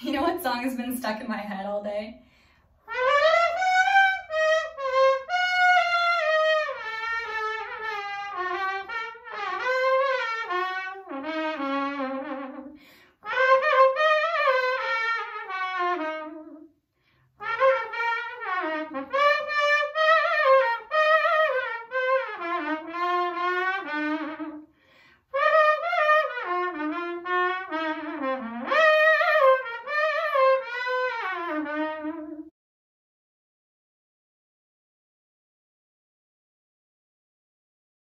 You know what song has been stuck in my head all day?